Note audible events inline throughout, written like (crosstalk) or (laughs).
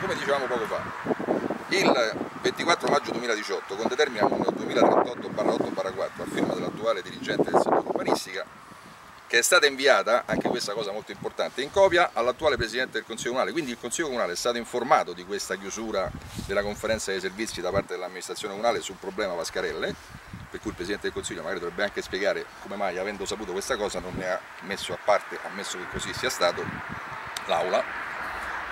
Come dicevamo poco fa, il 24 maggio 2018, con determina 2038-8-4 a firma dell'attuale dirigente del settore urbanistica, che è stata inviata, anche questa cosa molto importante, in copia all'attuale Presidente del Consiglio Comunale, quindi il Consiglio Comunale è stato informato di questa chiusura della conferenza dei servizi da parte dell'amministrazione comunale sul problema Vascarelle, per cui il Presidente del Consiglio magari dovrebbe anche spiegare come mai, avendo saputo questa cosa, non ne ha messo a parte, ammesso che così sia stato, l'Aula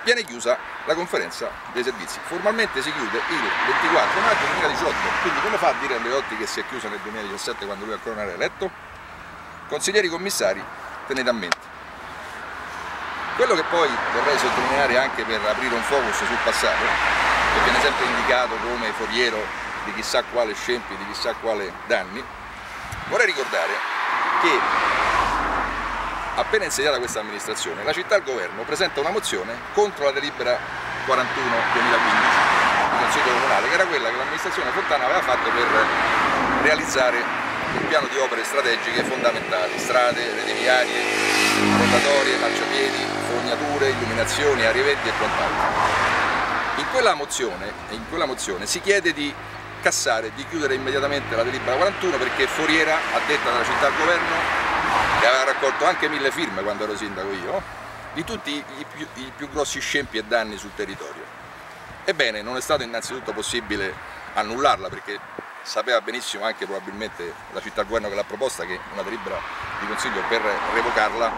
viene chiusa la conferenza dei servizi. Formalmente si chiude il 24 maggio 2018, quindi come fa a dire Andreotti che si è chiusa nel 2017 quando lui ancora non era eletto? Consiglieri commissari, tenete a mente. Quello che poi vorrei sottolineare anche per aprire un focus sul passato, che viene sempre indicato come foriero di chissà quale scempi, di chissà quale danni, vorrei ricordare che appena insediata questa amministrazione, la città al governo presenta una mozione contro la delibera 41-2015 del Consiglio Comunale, che era quella che l'amministrazione Fontana aveva fatto per realizzare un piano di opere strategiche fondamentali, strade, reti viarie, rotatorie, marciapiedi, fognature, illuminazioni, aree verdi e quant'altro. In quella mozione, in quella mozione si chiede di cassare, di chiudere immediatamente la delibera 41 perché foriera, a detta della città al governo, che aveva raccolto anche mille firme quando ero sindaco io, di tutti i più, i più grossi scempi e danni sul territorio. Ebbene, non è stato innanzitutto possibile annullarla perché sapeva benissimo anche probabilmente la città governo che l'ha proposta che una delibera di consiglio per revocarla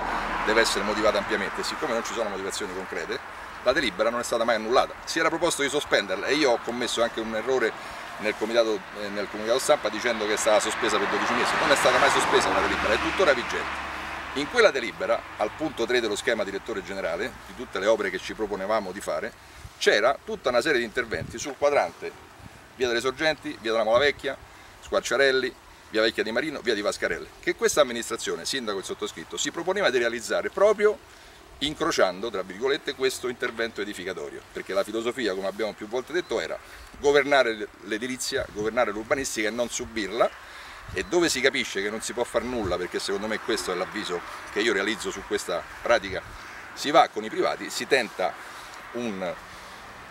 deve essere motivata ampiamente. Siccome non ci sono motivazioni concrete, la delibera non è stata mai annullata. Si era proposto di sospenderla e io ho commesso anche un errore nel, comitato, eh, nel comunicato stampa dicendo che è stata sospesa per 12 mesi, non è stata mai sospesa una delibera, è tuttora vigente. In quella delibera, al punto 3 dello schema direttore generale, di tutte le opere che ci proponevamo di fare, c'era tutta una serie di interventi sul quadrante. Via delle Sorgenti, via della Mola Vecchia, Squarciarelli, via Vecchia di Marino, via di Vascarelle, che questa amministrazione, sindaco e sottoscritto, si proponeva di realizzare proprio incrociando, tra virgolette, questo intervento edificatorio, perché la filosofia, come abbiamo più volte detto, era governare l'edilizia, governare l'urbanistica e non subirla, e dove si capisce che non si può fare nulla, perché secondo me questo è l'avviso che io realizzo su questa pratica, si va con i privati, si tenta un,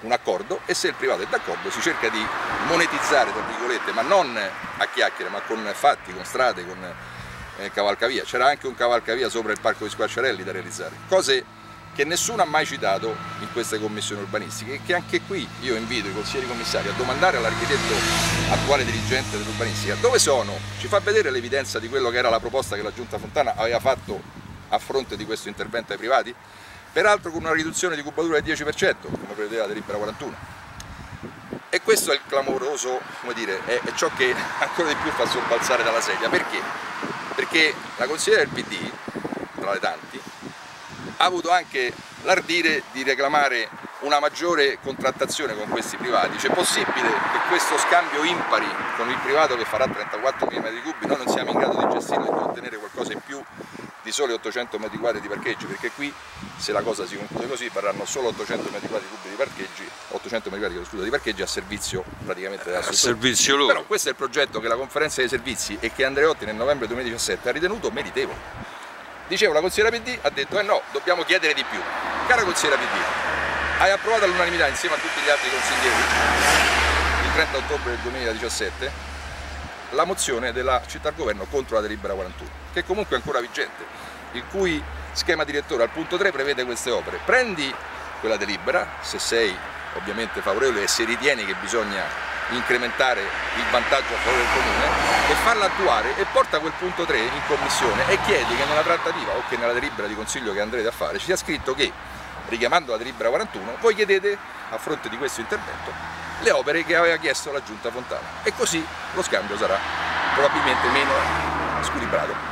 un accordo e se il privato è d'accordo si cerca di monetizzare, tra virgolette, ma non a chiacchiere, ma con fatti, con strade, con cavalcavia, c'era anche un cavalcavia sopra il parco di Squarciarelli da realizzare, cose che nessuno ha mai citato in queste commissioni urbanistiche e che anche qui io invito i consiglieri commissari a domandare all'architetto attuale dirigente dell'urbanistica. Dove sono, ci fa vedere l'evidenza di quello che era la proposta che la Giunta Fontana aveva fatto a fronte di questo intervento ai privati, peraltro con una riduzione di cubatura del 10% come prevedeva la delibera 41. E questo è il clamoroso, come dire, è, è ciò che (laughs) ancora di più fa sobbalzare dalla sedia, perché? Perché la consigliera del PD, tra le tanti, ha avuto anche l'ardire di reclamare una maggiore contrattazione con questi privati. C'è possibile che questo scambio impari con il privato che farà 34 mm3 noi non siamo in grado di gestirlo e di ottenere qualcosa in più di soli 800 m2 di parcheggi perché qui se la cosa si conclude così varranno solo 800 m2 di parcheggi 800 m2 scusa, di parcheggi a servizio praticamente della struttura. servizio loro. Però questo è il progetto che la conferenza dei servizi e che Andreotti nel novembre 2017 ha ritenuto meritevole. Dicevo, la consigliera PD ha detto eh no, dobbiamo chiedere di più. Cara consigliera PD, hai approvato all'unanimità insieme a tutti gli altri consiglieri il 30 ottobre del 2017 la mozione della città al governo contro la delibera 41, che comunque è ancora vigente, il cui schema direttore al punto 3 prevede queste opere. Prendi quella delibera, se sei ovviamente favorevole e se ritieni che bisogna incrementare il vantaggio a favore del comune e farla attuare e porta quel punto 3 in commissione e chiedi che nella trattativa o che nella delibera di consiglio che andrete a fare ci sia scritto che, richiamando la delibera 41, voi chiedete a fronte di questo intervento le opere che aveva chiesto la giunta Fontana e così lo scambio sarà probabilmente meno squilibrato.